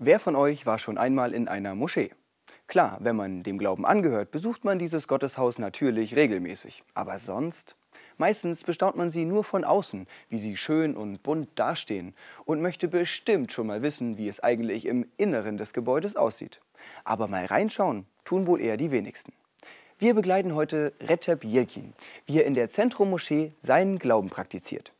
Wer von euch war schon einmal in einer Moschee? Klar, wenn man dem Glauben angehört, besucht man dieses Gotteshaus natürlich regelmäßig. Aber sonst? Meistens bestaunt man sie nur von außen, wie sie schön und bunt dastehen und möchte bestimmt schon mal wissen, wie es eigentlich im Inneren des Gebäudes aussieht. Aber mal reinschauen tun wohl eher die wenigsten. Wir begleiten heute Recep Yelkin, wie er in der Zentrummoschee seinen Glauben praktiziert.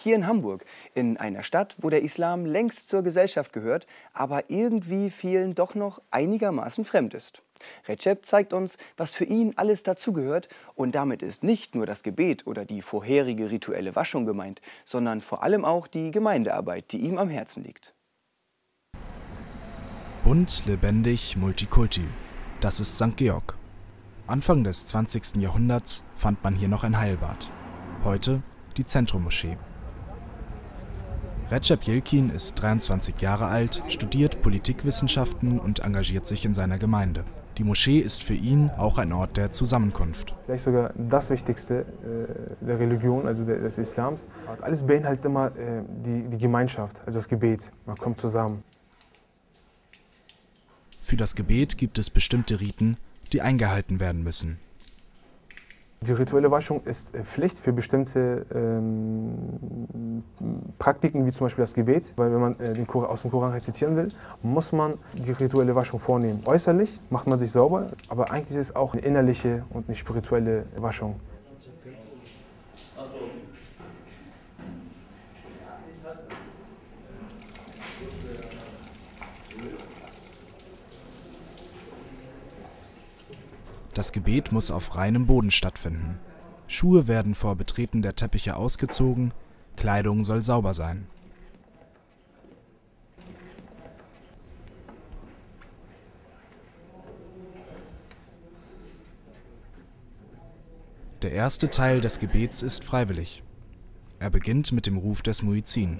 Hier in Hamburg, in einer Stadt, wo der Islam längst zur Gesellschaft gehört, aber irgendwie vielen doch noch einigermaßen fremd ist. Recep zeigt uns, was für ihn alles dazugehört und damit ist nicht nur das Gebet oder die vorherige rituelle Waschung gemeint, sondern vor allem auch die Gemeindearbeit, die ihm am Herzen liegt. Bunt, lebendig, Multikulti. Das ist St. Georg. Anfang des 20. Jahrhunderts fand man hier noch ein Heilbad. Heute die Zentrummoschee. Recep Yilkin ist 23 Jahre alt, studiert Politikwissenschaften und engagiert sich in seiner Gemeinde. Die Moschee ist für ihn auch ein Ort der Zusammenkunft. Vielleicht sogar das Wichtigste äh, der Religion, also des Islams. Alles beinhaltet immer äh, die, die Gemeinschaft, also das Gebet. Man kommt zusammen. Für das Gebet gibt es bestimmte Riten, die eingehalten werden müssen. Die rituelle Waschung ist äh, Pflicht für bestimmte ähm, Praktiken, wie zum Beispiel das Gebet. Weil wenn man äh, den Koran, aus dem Koran rezitieren will, muss man die rituelle Waschung vornehmen. Äußerlich macht man sich sauber, aber eigentlich ist es auch eine innerliche und eine spirituelle Waschung. Das Gebet muss auf reinem Boden stattfinden. Schuhe werden vor Betreten der Teppiche ausgezogen, Kleidung soll sauber sein. Der erste Teil des Gebets ist freiwillig. Er beginnt mit dem Ruf des Muizin.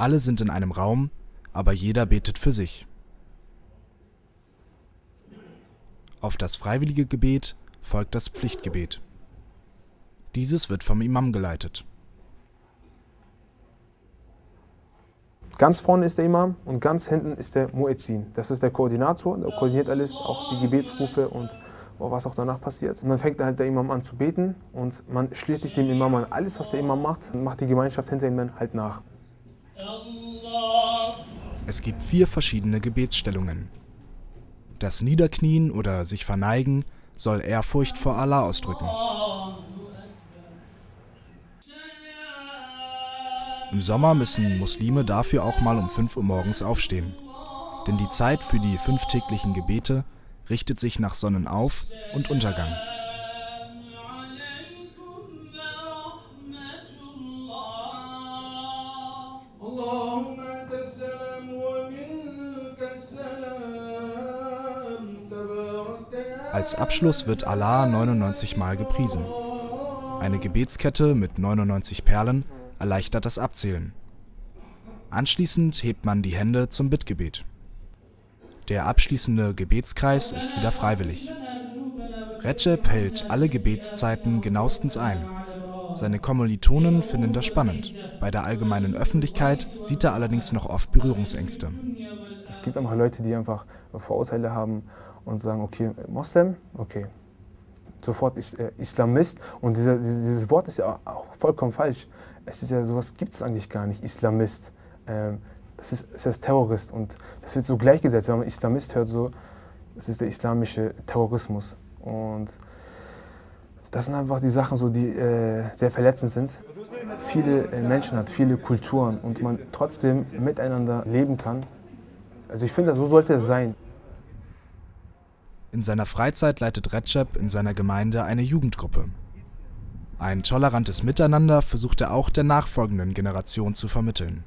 Alle sind in einem Raum, aber jeder betet für sich. Auf das freiwillige Gebet folgt das Pflichtgebet. Dieses wird vom Imam geleitet. Ganz vorne ist der Imam und ganz hinten ist der Muezzin. Das ist der Koordinator, der koordiniert alles, auch die Gebetsrufe und was auch danach passiert. Und dann fängt halt der Imam an zu beten und man schließt sich dem Imam an. Alles, was der Imam macht, macht die Gemeinschaft hinter ihm halt nach. Es gibt vier verschiedene Gebetsstellungen. Das Niederknien oder sich verneigen soll Ehrfurcht vor Allah ausdrücken. Im Sommer müssen Muslime dafür auch mal um 5 Uhr morgens aufstehen. Denn die Zeit für die fünftäglichen Gebete richtet sich nach Sonnenauf- und Untergang. Als Abschluss wird Allah 99 Mal gepriesen. Eine Gebetskette mit 99 Perlen erleichtert das Abzählen. Anschließend hebt man die Hände zum Bittgebet. Der abschließende Gebetskreis ist wieder freiwillig. Recep hält alle Gebetszeiten genauestens ein. Seine Kommilitonen finden das spannend. Bei der allgemeinen Öffentlichkeit sieht er allerdings noch oft Berührungsängste. Es gibt einfach Leute, die einfach Vorurteile haben und sagen, okay, Moslem, okay, sofort ist äh, Islamist. Und dieser, dieses Wort ist ja auch vollkommen falsch. Es ist ja sowas gibt es eigentlich gar nicht, Islamist. Ähm, das ist, das ist Terrorist und das wird so gleichgesetzt. Wenn man Islamist hört, so, das ist der islamische Terrorismus. Und das sind einfach die Sachen, so, die äh, sehr verletzend sind. Viele äh, Menschen hat, viele Kulturen und man trotzdem miteinander leben kann. Also ich finde, so sollte es sein. In seiner Freizeit leitet Recep in seiner Gemeinde eine Jugendgruppe. Ein tolerantes Miteinander versucht er auch der nachfolgenden Generation zu vermitteln